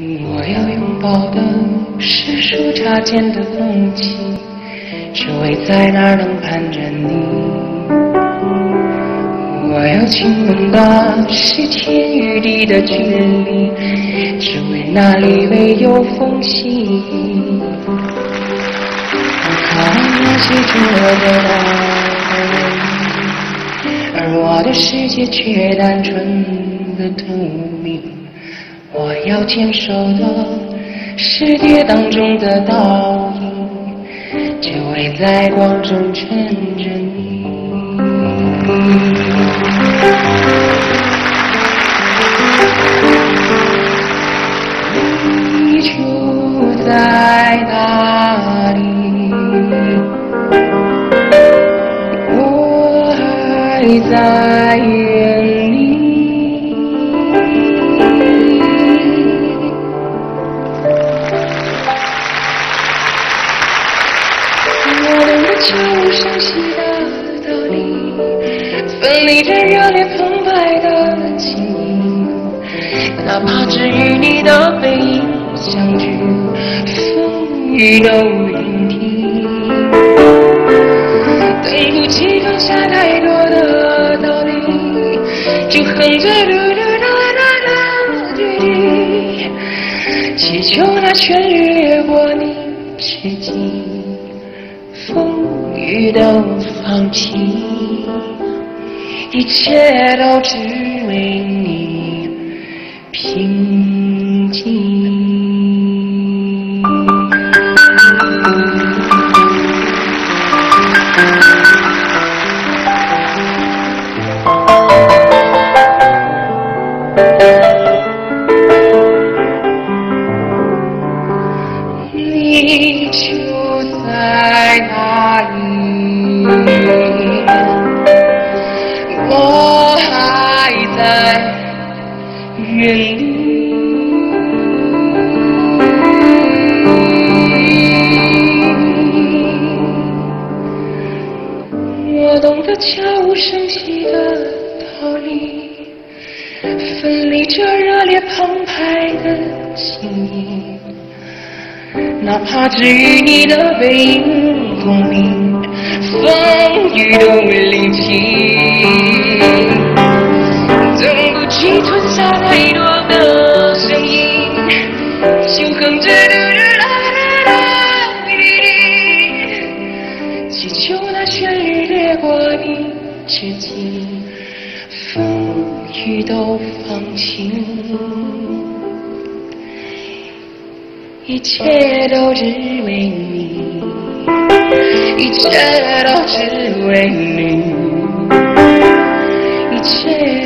我要拥抱的是树杈间的风景，只为在那儿能盼着你。我要亲吻的是天与地的距离，只为那里没有缝隙。我看那些灼热的而我的世界却单纯的透明。我要坚守的世界当中的倒影，只为在光中衬着你。你就在哪里？我还在悄无声息的道理，分离着热烈澎湃的情谊，哪怕只与你的背影相聚，风雨都聆听。等不及放下太多的道理，就哼着嘟嘟啦啦啦滴滴，祈求那全掠过你至今。雨都放晴，一切都只为你平静。在哪里？我还在原地。我懂得悄无声息的道理，分离着热烈澎湃的情谊。哪怕只与你的背影共鸣，风雨都聆听。等不及吞下太多的声音，就哼着嘟嘟啦啦啦滴滴，祈求那旋律掠过你至今，风雨都放晴。一切都只为你，一切都只为你，一切